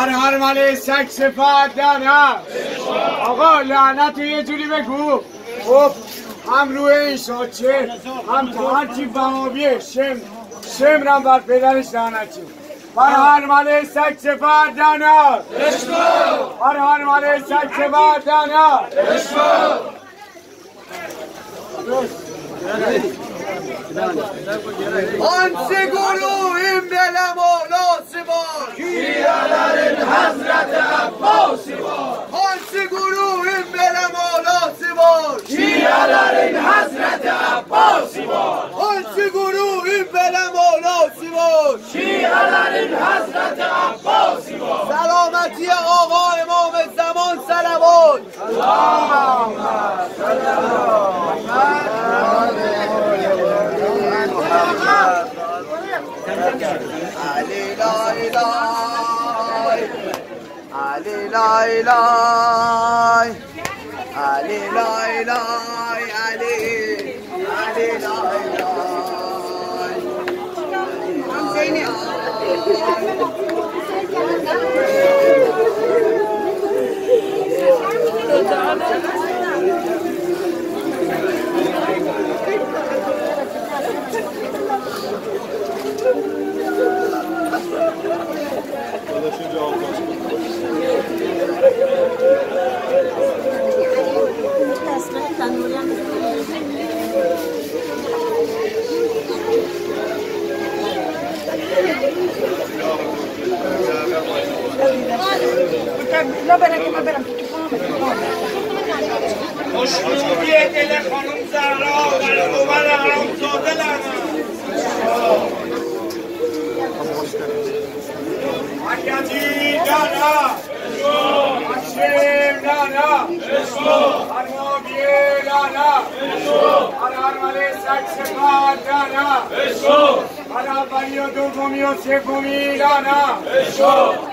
هر هر مله سگ صفت نه آقا لعنت یه جوری بگو خب هم روی این شاچه هم تو هرچی بهابیه شم شمرم بر پدرش لعنتی هر هر مله سگ صفت نه هر هر مله سگ صفت نه آن سه گروهیم دلم و ناسبان Abbas var. آن سه گروهیم دلم و ناسبان Kiyalerin Hazreti Abbas var. سلامتی آقا امام زمان سلوات علی لای لای علی لای لای Ali lay lay Ali. Ali lay lay. Arkadaşın cevap علی علی لای اسم تنوری هم خوشبوی دل خانم زهرا در اومد حرامزاده لعنت حکتی دانا حکشم دانا حرمابیه دانا هر هر مله سک سپاد دانا هر اولی و دومی و سومی دانا